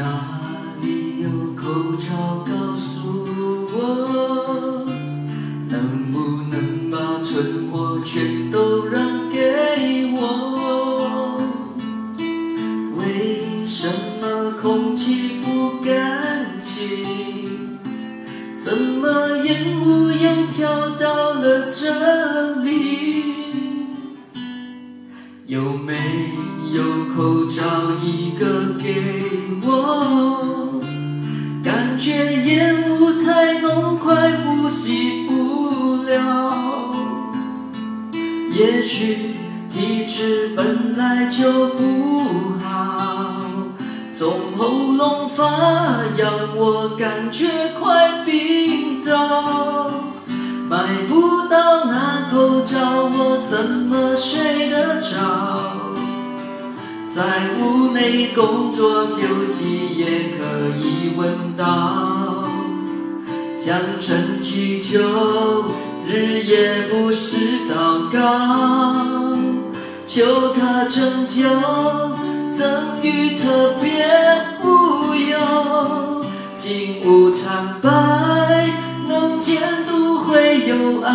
哪里有口罩告诉我，能不能把存货全都让给我？为什么空气不干净？怎么烟雾又飘到了这也许体质本来就不好，从喉咙发痒，我感觉快病倒。买不到那口罩，我怎么睡得着？在屋内工作休息也可以闻到，向神祈求，日夜不时祷告，求他拯救，赠予特别富有，金屋惨白，能见度会有爱，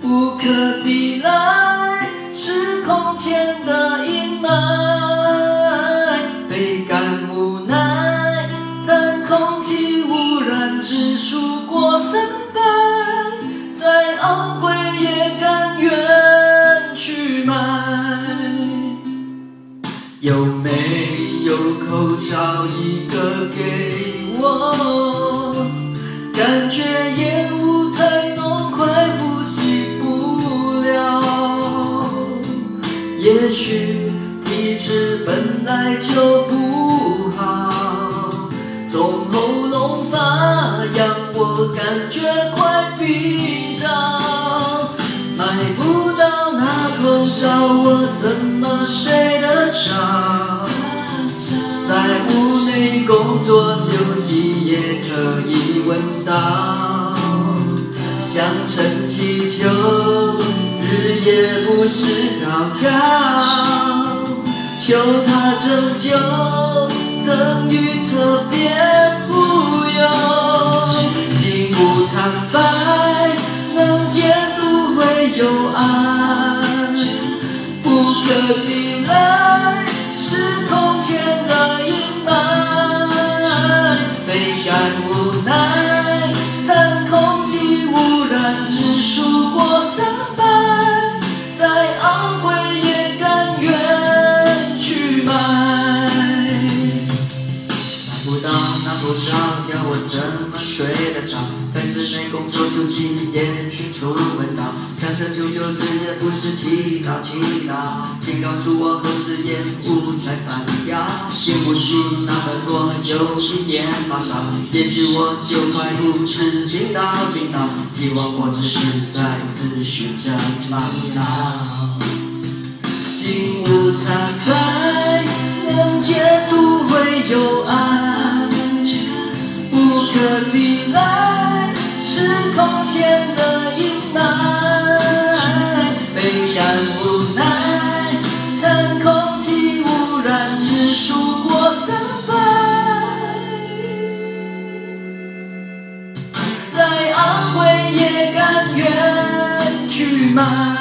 不可抵赖，是空前的阴霾，给我？感觉烟雾太浓，快呼吸不了。也许体质本来就不好，从喉咙发痒，我感觉快病倒。买不到那口罩，我怎么睡得着？在向神祈求，日夜不时祷告，求他拯救，赠予特别富有，金屋惨白，能见度会有爱，不可抵赖，是空不到那口罩，叫我怎么睡得着？在室内工作休息也清楚闻到，向神求救日夜不时祈祷祈祷，请告诉我何时烟雾才散掉？吸不吸那么多，有一点发烧，也许我就快不知病倒病倒，希望我只是在自寻着烦恼。金屋惨白，来，是空前的阴霾，悲感无奈，但空气污染指数过三百，再昂贵也甘愿去买。